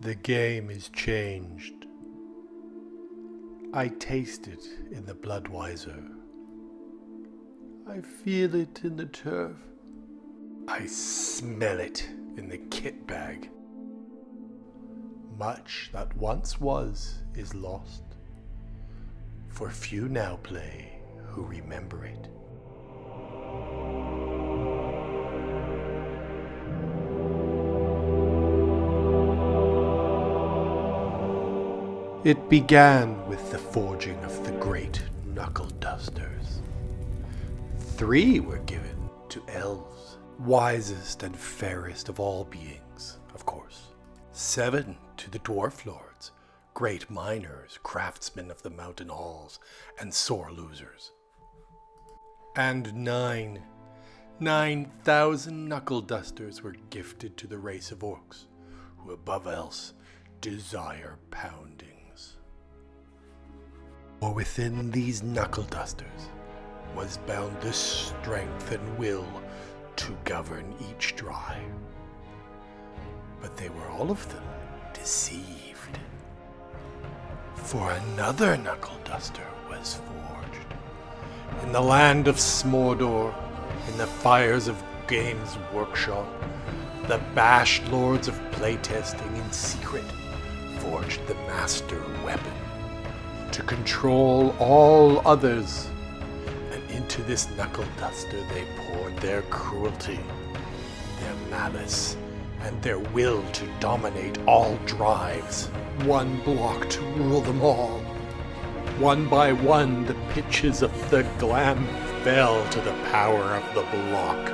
The game is changed. I taste it in the Bloodweiser. I feel it in the turf. I smell it in the kit bag. Much that once was is lost, for few now play who remember it. It began with the forging of the great knuckle dusters. Three were given to elves, wisest and fairest of all beings, of course. Seven to the dwarf lords, great miners, craftsmen of the mountain halls, and sore losers. And nine, nine thousand knuckle dusters were gifted to the race of orcs, who above else desire poundings. For within these knuckle dusters was bound the strength and will to govern each drive. But they were all of them deceived. For another knuckle duster was forged in the land of Smordor, in the fires of Games Workshop. The bashed lords of playtesting in secret forged the master weapon to control all others. And into this knuckle duster they poured their cruelty, their malice, and their will to dominate all drives. One block to rule them all. One by one, the pitches of the glam fell to the power of the block.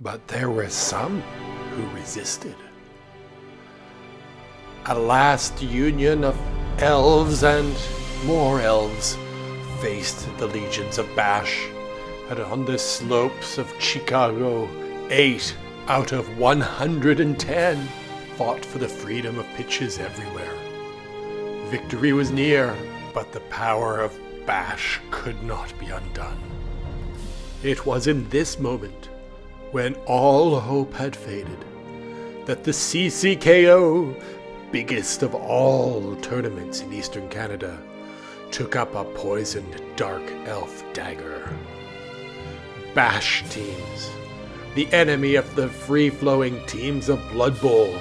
But there were some who resisted. A last union of elves and more elves faced the legions of Bash, and on the slopes of Chicago, eight out of 110 fought for the freedom of pitches everywhere. Victory was near, but the power of Bash could not be undone. It was in this moment, when all hope had faded, that the CCKO biggest of all tournaments in eastern Canada, took up a poisoned dark elf dagger. Bash teams, the enemy of the free flowing teams of Blood Bowl,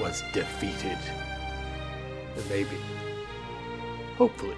was defeated. Maybe. Hopefully.